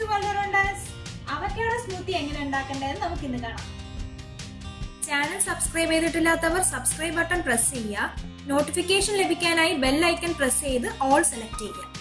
To വളറോണ്ടസ് avocado smoothie എങ്ങനെ ഉണ്ടാക്കേണ്ടതെന്ന് നമുക്ക് ഇന്ന് കാണാം. ചാനൽ സബ്സ്ക്രൈബ് ചെയ്തിട്ടില്ലാത്തവർ സബ്സ്ക്രൈബ് ബട്ടൺ പ്രസ് ചെയ്യുക. നോട്ടിഫിക്കേഷൻ ലഭിക്കാനായി ബെൽ ഐക്കൺ പ്രസ് ചെയ്ത് ഓൾ സെലക്ട് ചെയ്യുക.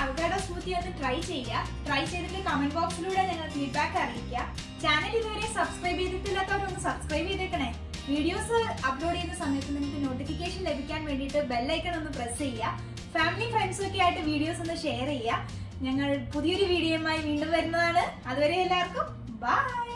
അവഗാഡോ സ്മൂത്തി ഒന്ന് ട്രൈ ചെയ്യുക. ട്രൈ ചെയ്തിട്ട് കമന്റ് ബോക്സിലൂടെ നിങ്ങൾ ഫീഡ്ബാക്ക് അറിയിക്കുക. ചാനൽ ഇതുവരെ സബ്സ്ക്രൈബ് ചെയ്തിട്ടില്ലാത്തവരൊന്ന് സബ്സ്ക്രൈബ് ചെയ്തേക്കണേ. വീഡിയോസ് അപ്ലോഡ് ചെയ്യുന്ന സമയത്ത് നിങ്ങൾക്ക് നോട്ടിഫിക്കേഷൻ ലഭിക്കാൻ വേണ്ടിയിട്ട് ബെല്ലൈക്കൺ ഒന്ന് പ്രസ് ചെയ്യുക. ഫാമിലി ഫ്രണ്ട്സും ഒക്കെ ആയിട്ട് വീഡിയോസ് ഒന്ന് ഷെയർ ചെയ്യുക. ഞങ്ങൾ പുതിയൊരു വീഡിയോയുമായി വീണ്ടും വരുന്നതാണ്. അതുവരെ എല്ലാവർക്കും ബൈ